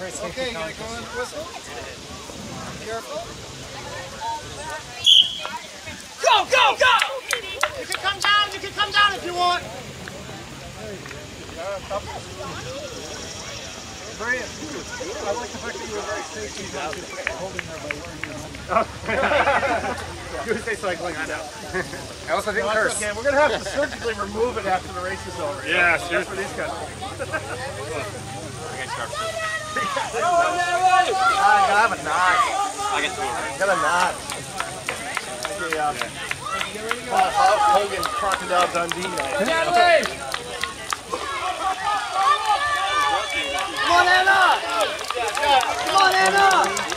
Okay, you gonna go in the whistle? Careful. Go, go, go! You can come down, you can come down if you want. Brian, I like the fact that you were very safety holding there by wearing your helmet. USA cycling, I know. I also didn't No, curse. okay. We're gonna have to surgically remove it after the race is over. Yeah, That's seriously. for these guys. I have a knot. I get two of them. I have a knot. Yeah. yeah. Hulk Hogan, Crocodile Dundee night. Natalie! Come on, Anna! Come on, Anna!